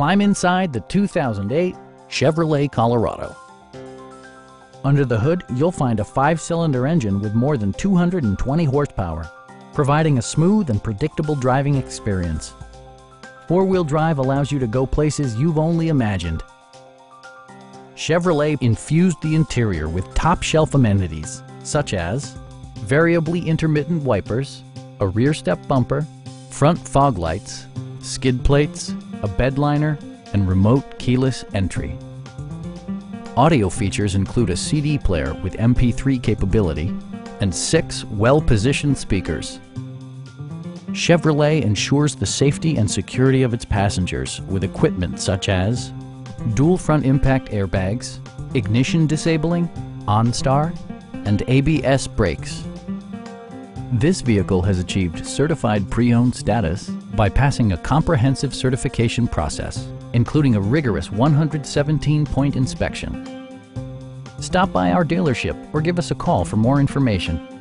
Climb inside the 2008 Chevrolet Colorado. Under the hood, you'll find a five-cylinder engine with more than 220 horsepower, providing a smooth and predictable driving experience. Four-wheel drive allows you to go places you've only imagined. Chevrolet infused the interior with top-shelf amenities, such as variably intermittent wipers, a rear step bumper, front fog lights, skid plates, a bedliner, and remote keyless entry. Audio features include a CD player with MP3 capability and six well-positioned speakers. Chevrolet ensures the safety and security of its passengers with equipment such as dual front impact airbags, ignition disabling, OnStar, and ABS brakes. This vehicle has achieved certified pre-owned status by passing a comprehensive certification process, including a rigorous 117-point inspection. Stop by our dealership or give us a call for more information.